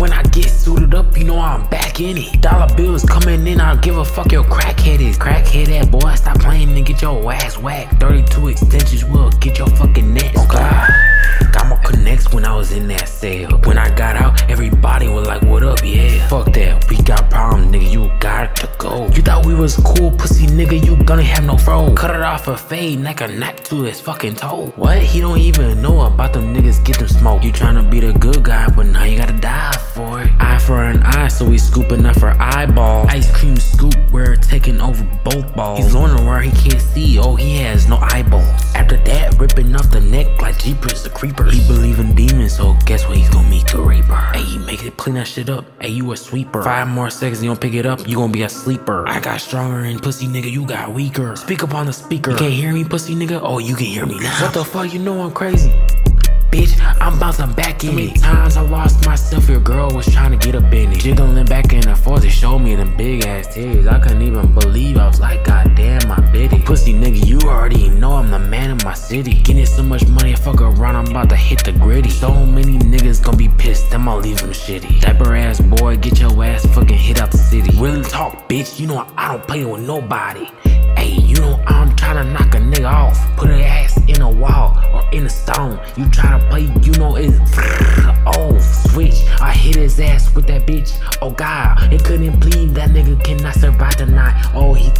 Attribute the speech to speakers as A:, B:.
A: when I get suited up, you know I'm back in it. Dollar bills coming in, I don't give a fuck your crackhead is. Crackhead that boy, stop playing and get your ass whacked. 32 extensions will get your fucking neck. Oh God. Got my connects when I was in that cell. When I got out, everybody was like, what up, yeah. Fuck that, we got problems, nigga, you got to go. You thought we was cool, pussy nigga, you gonna have no fro. Cut it off a fade, like a knife to his fucking toe. What? He don't even know about them niggas get them smoke. You tryna be the good guy, but now so we scooping up for eyeball. Ice cream scoop, we're taking over both balls. He's learning where he can't see, oh, he has no eyeballs. After that, ripping off the neck like Jeepers the Creeper. He believe in demons, so guess what? He's gonna meet the Reaper. Hey, he make it clean that shit up. Hey, you a sweeper. Five more seconds, you don't pick it up, you gonna be a sleeper. I got stronger and pussy nigga, you got weaker. Speak up on the speaker. You can't hear me, pussy nigga? Oh, you can hear me now. What the fuck? You know I'm crazy. Bitch, I'm bouncing back in it. Times I lost myself, your girl was trying to get up in it. Jiggling back and forth, it showed me them big ass titties. I couldn't even believe I was like, God damn, I bit it. Pussy nigga, you already know I'm the man in my city. Getting so much money, fuck around, I'm about to hit the gritty. So many niggas gonna be pissed, I'ma leave them shitty. Dapper ass boy, get your ass fucking hit out the city. Real talk, bitch, you know I don't play with nobody. Hey, you know I'm stone. You try to play, you know it's oh switch. I hit his ass with that bitch. Oh god, it couldn't believe that nigga cannot survive the night. Oh, he